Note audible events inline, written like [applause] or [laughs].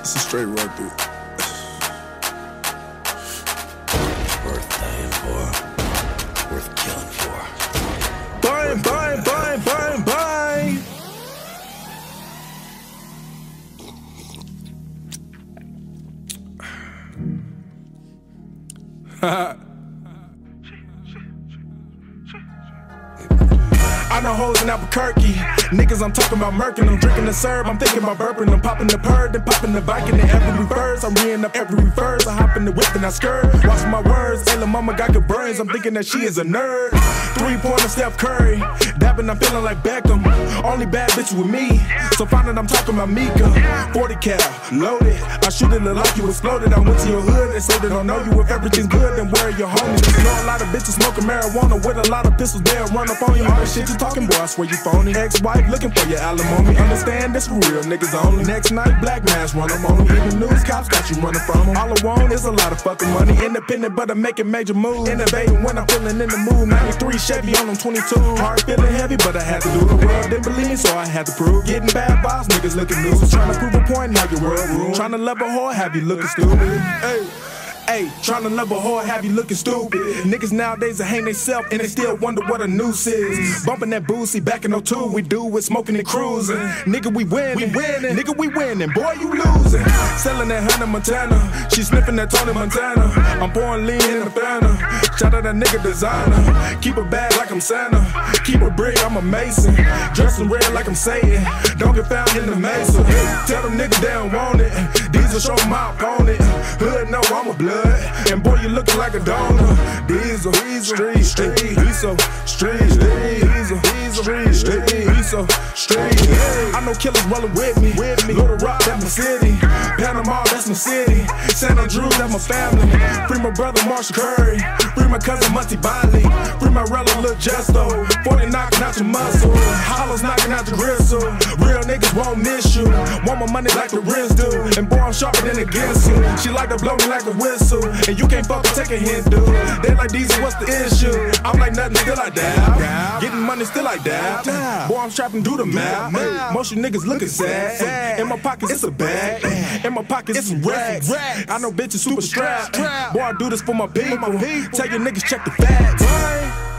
It's a straight right through. Worth dying for. Worth killing for. Bye, Worth bye, bye, bye, bye, bye. [sighs] Ha [laughs] I know hoes in Albuquerque. Niggas, I'm talking about murking them, drinking the syrup. I'm thinking about burping them, popping the purr, then popping the bike in the every reverse. I'm reeing up every reverse. I hop in the whip and I skirt. Watch my words. Ayla mama got good brains. I'm thinking that she is a nerd. Three pointer Steph Curry. Dabbing, I'm feeling like Beckham. Only bad bitch with me. So find I'm talking about Mika. 40 cal, loaded. I shoot it like you exploded. I went to your hood and said they don't know you. If everything's good, then where are your homies? Know a lot of bitches smoking marijuana with a lot of pistols. They'll run up on you. All the shit you talking, boy, I swear you phony. Ex-wife looking for your alimony. Understand this for real niggas only. Next night, black mask run up on them. Even news cops got you running from them. All I want is a lot of fucking money. Independent, but I'm making major moves. Innovating when I'm feeling in the mood. 93 Chevy on them 22. Heart feeling heavy, but I had to do the world. Didn't believe me, so I had to prove. Getting bad vibes, niggas looking new. Trying to prove a point, now your world ruined. Trying to love a whore, have you looking stupid. Hey. Hey, tryna love a whore, have you looking stupid. Niggas nowadays that hang theyself and they still wonder what a noose is. Bumping that boozy back in 02, we do it, smoking and cruising. Nigga, we winning. We winning. Nigga, we winning. Boy, you losing. Selling that Hannah Montana. She sniffing that Tony Montana. I'm pouring lean in the Fanta. Shout out that nigga Desiigner. Keep it bad like I'm Santa. Keep it brick, I'm a Mason. Dressing red like I'm Satan. Don't get found in the Mesa. Tell them niggas they don't want it. Diesel show my opponent. Hood know I'm a blood. And boy, you looking like a donor. Diesel, street, street, diesel, street, diesel, street, diesel, street. I know killers rolling with me, with me. Little Rock, that's my city. Panama, that's my city. San Andreas, that's my family. Free my brother Marshall Curry. Free my cousin Munty Biley. Rela Lil Jesto. 40 knocking out your muscle. Hollows knocking out your gristle. Real niggas won't miss you. Want my money like the wrist do. And boy, I'm sharper than a gizzle. She like to blow me like a whistle. And you can't fucking take a hint, dude. They like Diesel, what's the issue? I'm like nothing, still I dab. Money, still I dab. Boy, I'm strapping, do the math. Most you niggas looking sad. In my pockets, it's a bag. In my pockets, it's some rags. I know bitches super strapped. Boy, I do this for my people. Tell your niggas check the facts.